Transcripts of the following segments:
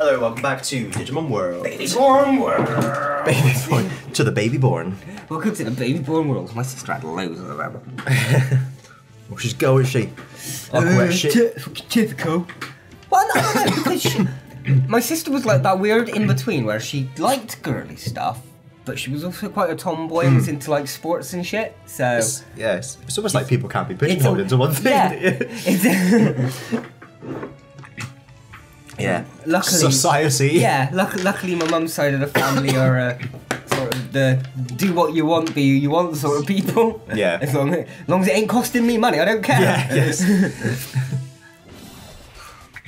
Hello, welcome back to Digimon World. Babyborn world. Baby born. to the baby born. Welcome to the babyborn world. My sister had loads of them. Well, she's going, is she? Like wet shit. Uh, typical. Well, no, no, no, because she, my sister was like that weird in between where she liked girly stuff, but she was also quite a tomboy and was hmm. into like sports and shit. So It's- Yes. It's almost like people can't be pigeonholed into one thing. Yeah. It's, yeah. Luckily- Society. yeah. Luck, luckily, my mum's side of the family are uh, sort of the do what you want, be who you want sort of people. Yeah. As long as, long as it ain't costing me money, I don't care. Yeah, yes.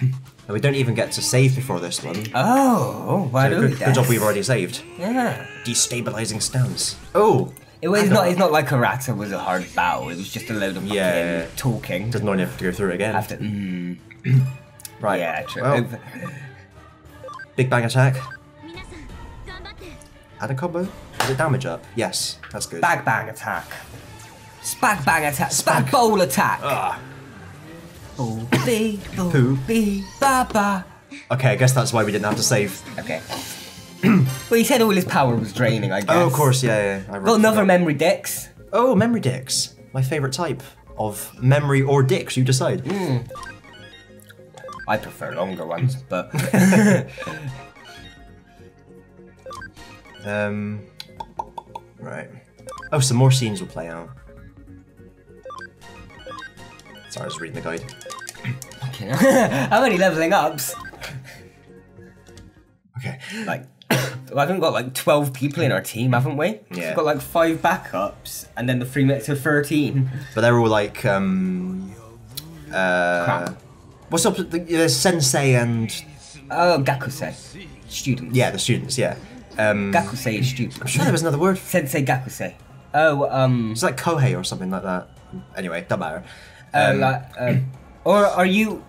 and we don't even get to save before this one. Oh, why do we? good, good job we've already saved. Yeah. Destabilizing stance. Oh! It was not. It's not like Karata was a hard battle. It was just a load of Yeah. talking. Doesn't only have to go through it again. After, mm, Right. Yeah, true. Well, big bang attack. Add a combo. Is it damage up? Yes, that's good. Bag bang attack. Spag bang attack. Spag, bowl attack. Ah. Ugh. Baba. Okay, I guess that's why we didn't have to save. Okay. well, he said all his power was draining, I guess. Oh, of course, yeah, yeah. Got another memory dicks. Oh, memory dicks. My favourite type of memory or dicks, you decide. Mm. I prefer longer ones, but Um, right. Oh, some more scenes will play out. Sorry, I was reading the guide. Okay. How many leveling ups? Okay. Like, I haven't got like twelve people in our team, haven't we? Yeah. We've got like five backups, and then the three minutes of thirteen. But they're all like, um, uh, Crap. What's up? the- There's Sensei and Oh, Gakusei. Students. yeah, the students. Yeah. Um, Gakusei is student. I'm sure there was another word. Sensei Gakusei. Oh, um, It's like Kohei or something like that. Anyway, doesn't matter. uh, Um, like, uh, or are you,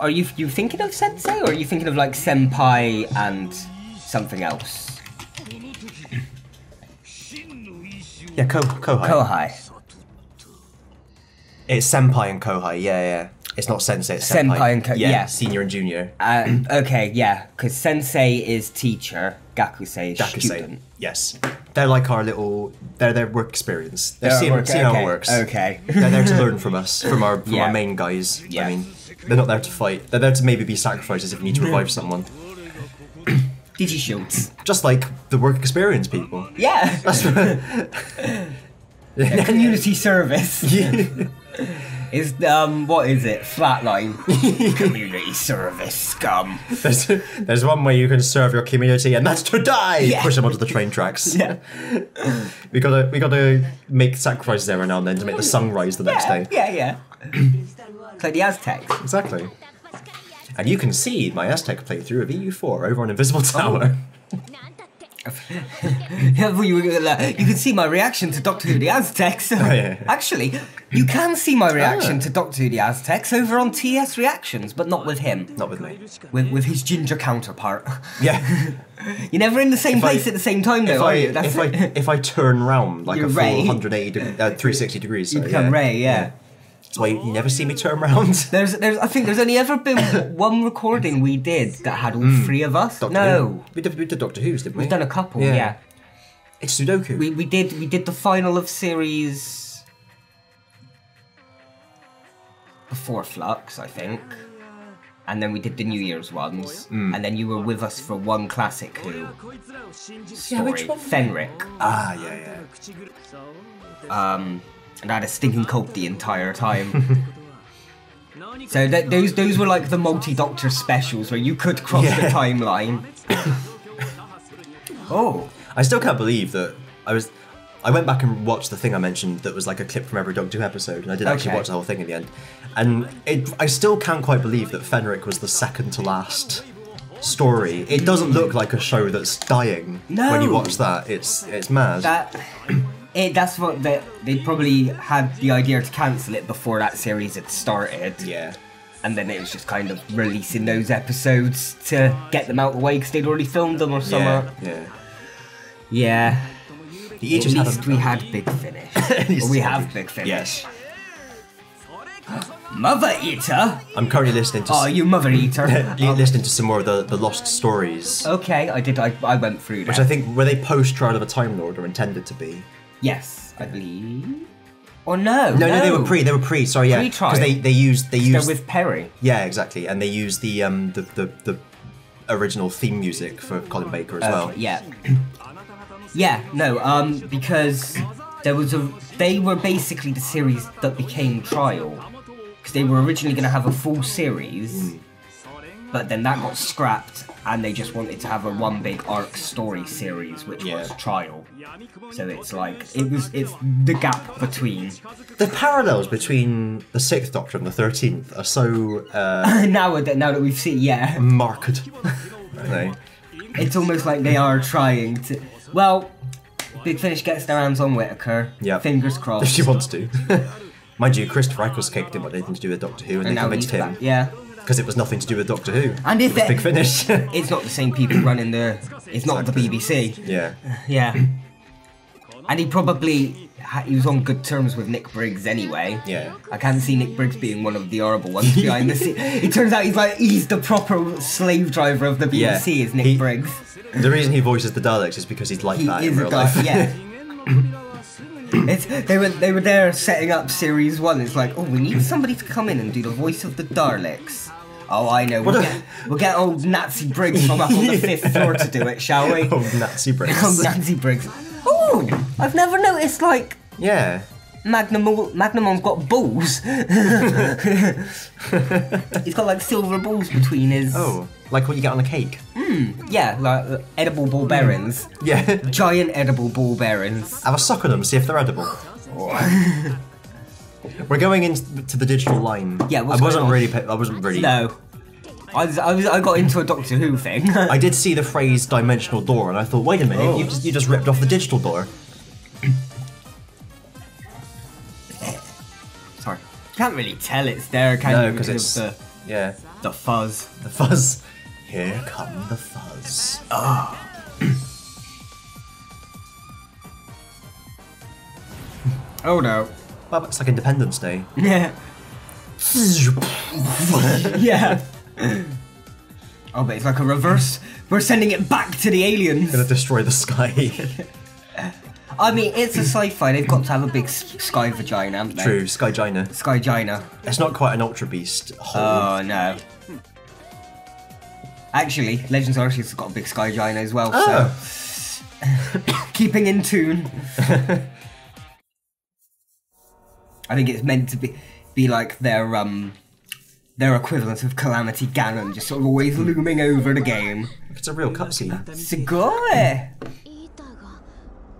are you you thinking of Sensei, or are you thinking of like Senpai and something else? yeah, Ko- Kohai. Kohai. It's Senpai and Kohai. Yeah, yeah. It's not Sensei. It's Senpai, Senpai and Ko- yeah, yeah. Senior and junior. Uh, okay, yeah, because Sensei is teacher, Gakusei is Dakusei. student. Yes. They're like our little. They're their work experience. They're seeing, work- seeing how okay, it works. okay. they're there to learn from us, from our from Yeah. our main guys. Yeah. I mean, they're not there to fight. They're there to maybe be sacrifices if you need to revive someone. Digishields. Just like the work experience people. Yeah. That's what. Community service. Is um what is it? Flatline. Community service scum. There's, there's one way you can serve your community, and that's to die. Yeah. Push them onto the train tracks. Yeah. We gotta we gotta make sacrifices every now and then to make the sun rise the next day. yeah, yeah. It's like the Aztecs. Exactly. And you can see my Aztec playthrough of EU4 over on Invisible Tower. な you, were like- you can see my reaction to Doctor Who the Aztecs. yeah. Actually, you can see my reaction Ah. to Doctor Who the Aztecs over on TS Reactions, but not with him. Not with me. With, with his ginger counterpart. Yeah. You're never in the same If I- place at the same time, though, I are you? That's if I if I turn round like You're a full Ray. 180 de- uh, 360 degrees, You become yeah. Ray, yeah. That's why you never see me turn around. There's, there's, I think there's only ever been one recording we did that had all three of us. Doctor no, Who. We did, we did Doctor Who's, didn't we? we've done a couple. Yeah. Yeah, It's Sudoku. we we did we did the final of series before Flux, I think, and then we did the New Year's ones, Mm. and then you were with us for one classic Who story, which one? Fenric. ah, yeah, yeah. um, and I had a stinking cold the entire time. so th- those those were like the multi-doctor specials where you could cross the timeline. oh, I still can't believe that I was. I went back and watched the thing I mentioned that was like a clip from every Doctor Who episode, and I did actually Okay. watch the whole thing in the end. And it, I still can't quite believe that Fenric was the second to last story. It doesn't look like a show that's dying when you watch that. It's it's mad. that. It, that's what they, they probably had the idea to cancel it before that series had started. yeah. And then it was just kind of releasing those episodes to get them out of the way because they'd already filmed them or something. yeah. Yeah. You At just had least a- we had Big Finish. we we have. Big Finish. Yes. Mother Eater? I'm currently listening to Oh, s- you Mother Eater. Oh. listening to some more of the, the lost stories, okay, I did. I, I went through that. which I think were they post Trial of a Time Lord or intended to be. Yes, I believe. Or no? No, no, they were pre. They were pre. Sorry, yeah, Pre-trial. because they they used they They're used with Peri. yeah exactly, and they used the um the the, the original theme music for Colin Baker as well. Okay, yeah. yeah, no, um, because there was a. They were basically the series that became Trial. Because they were originally going to have a full series, Hmm. But then that got scrapped, and they just wanted to have a one big arc story series, which was Trial. So it's like it was. It's the gap between. The parallels between the Sixth Doctor and the Thirteenth are so uh, now that now that we've seen, yeah, marked. aren't it's almost like they are trying to. Well, Big Finish gets their hands on Whittaker. yeah Fingers crossed If she wants to. Mind you, Christopher Eccles cake didn't want anything to do with Doctor Who, and, And they convinced him back. Yeah. Because it was nothing to do with Doctor Who. And if it it- Big Finish. It's not the same people running the. It's not the BBC. yeah. Yeah. And he probably he was on good terms with Nick Briggs anyway. Yeah. I can't see Nick Briggs being one of the horrible ones behind the scene. It turns out he's like he's the proper slave driver of the BBC. Yeah. Is Nick He- Briggs? The reason he voices the Daleks is because he's like He that in real life. Yeah. It's, they were they were there setting up series one. It's like, oh, we need somebody to come in and do the voice of the Daleks. Oh, I know. We'll get, we'll get old Nazi Briggs from up on the fifth floor to do it, shall we? Oh, Nazi Old Briggs. Nazi Briggs. Oh, I've never noticed like yeah. Magnum Magnum's got balls. He's got like silver balls between his. Oh, like what you get on a cake. Yeah, like uh, edible ball bearings. Yeah. Giant edible ball bearings. Have a suck on them, see if they're edible. We're going into the digital line. Yeah, I wasn't going really. I wasn't really. No. I, was, I, was, I got into a Doctor Who thing. I did see the phrase "dimensional door" and I thought, wait a minute, Oh. you just you just ripped off the digital door. Can't really tell it's there, can No, you? because it's the, yeah the fuzz. the fuzz. Here come the fuzz. Oh, oh no. Well, it's like Independence Day. Yeah. yeah. Oh, but it's like a reverse. We're sending it back to the aliens. Gonna destroy the sky. I mean, it's a sci-fi. They've got to have a big sky vagina, haven't they? True, Skygina. Sky vagina. It's not quite an Ultra Beast hole. Oh no. Actually, Legends Arceus has got a big sky vagina as well. Oh. So keeping in tune. I think it's meant to be be like their um their equivalent of Calamity Ganon, just sort of always looming over the game. it's a real cutscene. Sugoi!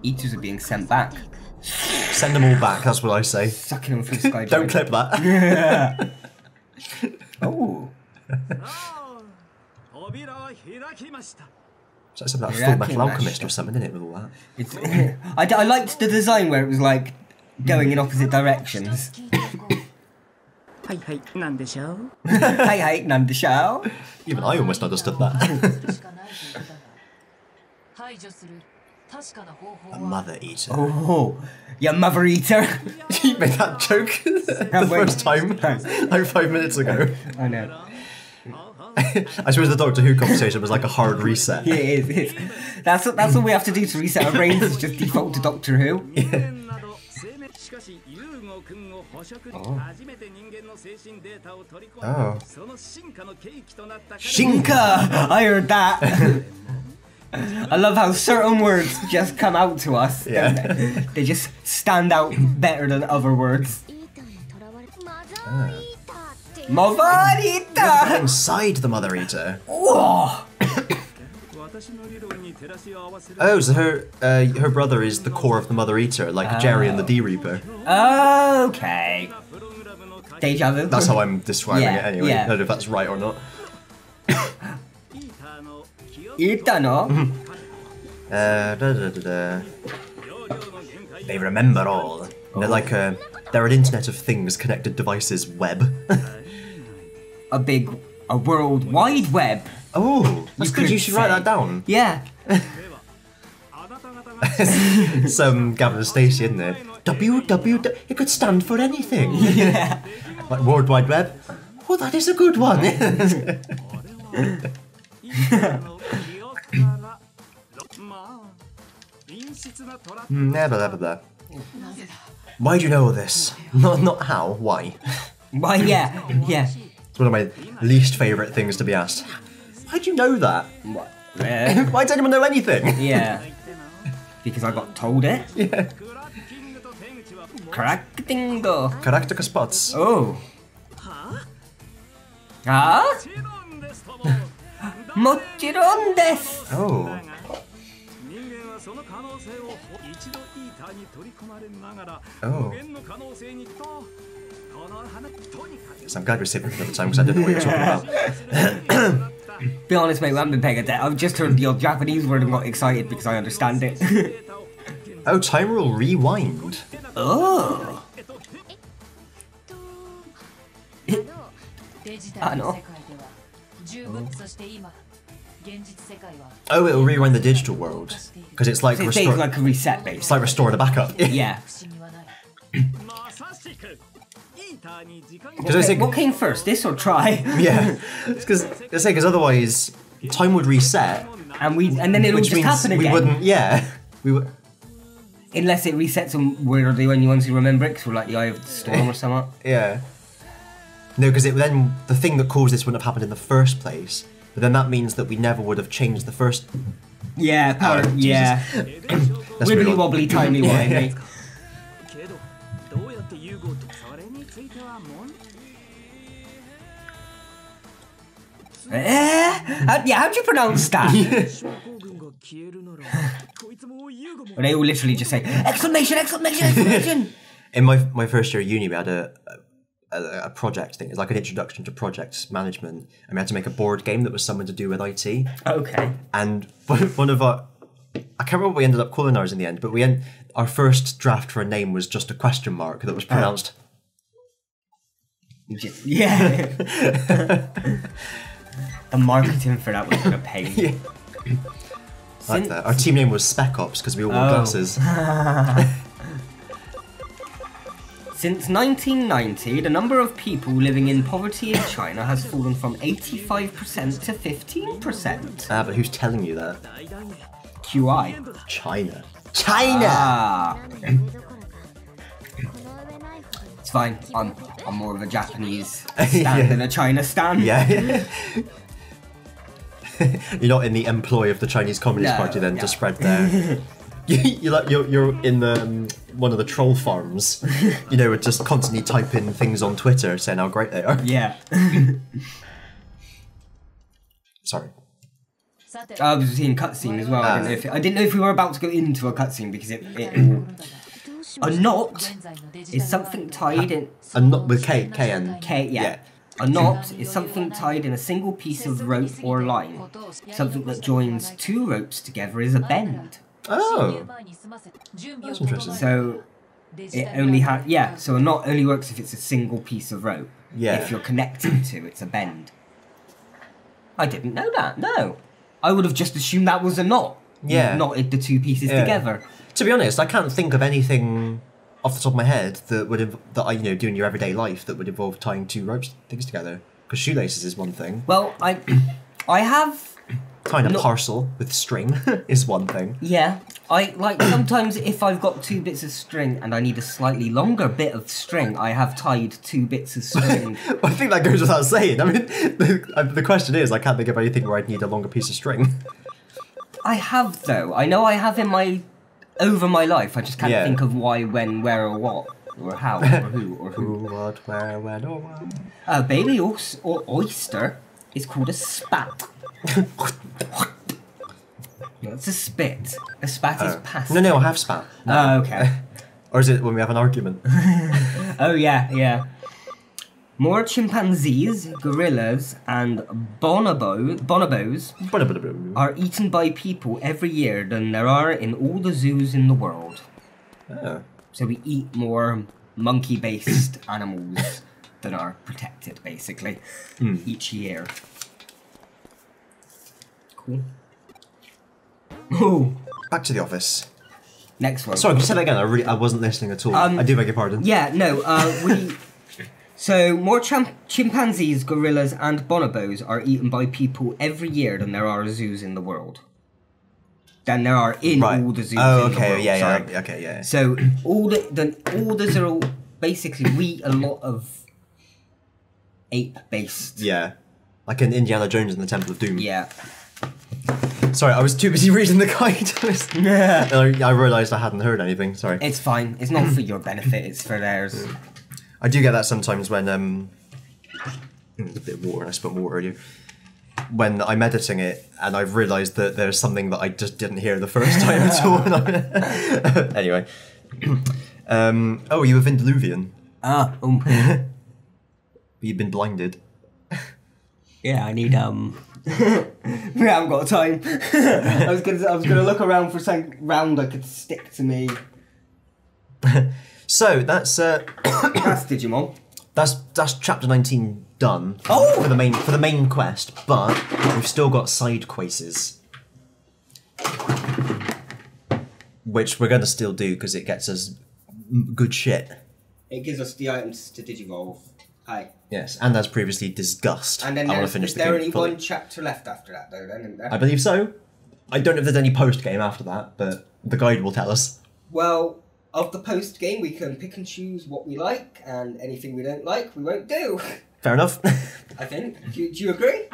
Eaters are being sent back. Send them all back, that's what I say. Sucking them through sky. Don't clip that. Oh. So that's about Fullmetal Alchemist or something, isn't it, with all that? It's, I, I liked the design where it was like going in opposite directions. Hey, hey, Nandesho. hey, hey, Nandesho. Even I almost understood that. A mother eater. Oh, your mother eater. you made that joke the first time, like five minutes ago. I know. I suppose the Doctor Who conversation was like a hard reset. Yeah, it is. It is. That's that's all we have to do to reset our brains is just default to Doctor Who. Yeah. Oh. oh. Shinka! I heard that! I love how certain words just come out to us. Yeah. They just stand out better than other words. Ah. Mother Eater! Inside the Mother Eater. Oh, oh so her uh, her brother is the core of the Mother Eater, like oh. Jeri and the oh. D Reaper. Okay. Deja vu. That's how I'm describing yeah, it anyway. Yeah. I don't know if that's right or not. Itano. uh, da, da, da, they remember all. Oh. They're like a, they're an Internet of Things connected devices web. a big, a world wide web. Oh, that's good. You should say. write that down. Yeah. Some Gavin station Stacey, isn't it? WWW. It could stand for anything. Yeah. like World Wide Web. Oh, that is a good one. Hmm, never, never, there. Why do you know this? Not, not how, why? Why, yeah, yeah. It's one of my least favourite things to be asked. Why do you know that? What? Uh, why does anyone know anything? Yeah. because I got told it? Yeah. Crack dingo. Character spots. Oh. Huh? Huh? もちろんです Oh. 人間はその可能性を一度イーターに取り込まれながら Oh. 無限の可能性にとこの花とにかく So I'm glad we're saving for another time because I didn't know what you were talking about. Be honest, mate, we haven't been paying attention. I've just heard the odd Japanese word and got excited because I understand it. Oh, time will rewind. oh. デジ Oh, it'll rerun the digital world because it's like it's like a reset base. It's like restore the backup. yeah. what, say, what came first, this or try? yeah, because I say because otherwise time would reset, and we and then it would just happen again. We wouldn't, yeah, we would. Unless it resets on weirdly when you want to remember it, because we're like the eye of the storm or something. Yeah. No, because then the thing that caused this wouldn't have happened in the first place. But then that means that we never would have changed the first. Yeah, power. Oh, yeah. Wibbly wobbly timely wimey. yeah, yeah. Eh? How, yeah, how do you pronounce that? they all literally just say, exclamation, exclamation, exclamation! In my, my first year at uni, we had a, a, a project thing. It's like an introduction to project management, and we had to make a board game that was something to do with IT. okay. And one of our, I can't remember what we ended up calling ours in the end, but we end our first draft for a name was just a question mark that was oh. pronounced. Just- yeah. the marketing for that was gonna pay. Yeah. Like that. Our team name was Spec Ops because we all wore Oh. glasses. Since 1990, the number of people living in poverty in China has fallen from 85% to 15%. Ah, but who's telling you that? QI. China. China! Ah. it's fine. I'm, I'm more of a Japanese stand yeah. than a China stand. Yeah. You're not in the employ of the Chinese Communist no, Party then to spread their you're like you're, you're in the um, one of the troll farms, you know, just constantly typing things on Twitter saying how great they are. Yeah. Sorry. I was seeing cutscene as well. Uh, I, didn't I, didn't know if we were about to go into a cutscene because it, it a knot is something tied in a knot with K K N K yeah. yeah. A knot is something tied in a single piece of rope or line. Something that joins two ropes together is a bend. Oh. That's interesting. So it only has yeah. So a knot only works if it's a single piece of rope. Yeah. If you're connected to, it's a bend. I didn't know that. No, I would have just assumed that was a knot. You Yeah. knotted the two pieces Yeah. together. To be honest, I can't think of anything off the top of my head that would inv- that I you know do in your everyday life that would involve tying two ropes things together. Because shoelaces is one thing. Well, I, I have Tying of parcel with string is one thing. Yeah, I like sometimes if I've got two bits of string and I need a slightly longer bit of string, I have tied two bits of string. I think that goes without saying. I mean, the, uh, the question is, I can't think of anything where I'd need a longer piece of string. I have though. I know I have in my over my life. I just can't Yeah. think of why, when, where, or what, or how, or who, or Who, who. what, where, when, or why. A baby or oyster is called a spat. That's a spit. A spat is uh, pasta. No, no, I have spat. Oh, okay. Or is it when we have an argument? Oh yeah, yeah. More chimpanzees, gorillas, and bonobo bonobos are eaten by people every year than there are in all the zoos in the world. Oh. So we eat more monkey-based animals than are protected, basically, hmm. each year. Cool. Oh, Back to the office. next one. Sorry, can you say that again? I really, I wasn't listening at all. Um, I do beg your pardon. Yeah, no, uh, we So, more chimpanzees, gorillas, and bonobos are eaten by people every year than there are zoos in the world. Than there are in Right. all the zoos Oh, in the okay, world. yeah, sorry. yeah, okay, yeah. So all the the all those are all basically we eat a lot of ape based. Yeah. Like in Indiana Jones and the Temple of Doom. Yeah. Sorry, I was too busy reading the guide. Yeah. I, I realised I hadn't heard anything. Sorry. It's fine. It's not for your benefit. It's for theirs. I do get that sometimes when um, mm, a bit of water. and I spilled water earlier. When I'm editing it and I've realised that there's something that I just didn't hear the first time at all. anyway, um, oh, you have Vindiluvian. Ah. Um. You've been blinded. Yeah. I need um. We haven't got time. I was gonna. I was gonna look around for something round that could stick to me. So that's uh, That's Digimon. that's that's chapter 19 done Oh! for the main for the main quest, but we've still got side quests. Which we're gonna still do because it gets us good shit. It gives us the items to digivolve. Hi. Yes, and as previously discussed, And then I want to finish is the there game only fully. one chapter left after that though? Then isn't there? I believe so. I don't know if there's any post game after that, but the guide will tell us. Well, of the post game, we can pick and choose what we like, and anything we don't like, we won't do. Fair enough. I think. Do you, do you agree?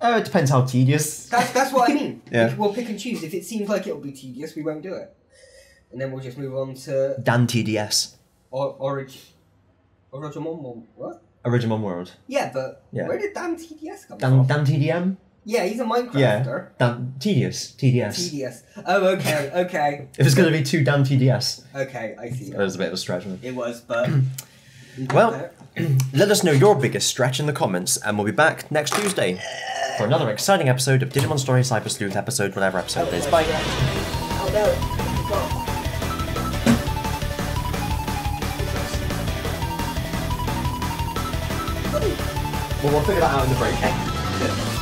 oh, it depends how tedious. That's that's what I mean. Yeah. We- We'll pick and choose. If it seems like it'll be tedious, we won't do it, and then we'll just move on to Dan TDS, or, Origin. Origin What? Original World. Yeah, but Yeah. where did Dan TDS come Dan from? Dan TDM. Yeah, he's a Minecrafter. Yeah. Dan tedious TDS. TDS. Oh, okay, okay, If it's going to be two Dan TDS, okay. I see. that was a bit of a stretch. wasn't It was, but Well, let us know your biggest stretch in the comments, and we'll be back next Tuesday for another exciting episode of Digimon Story Cyber Sleuth episode, whatever episode it is. Bye. Oh no. Well, we'll figure that out in the break.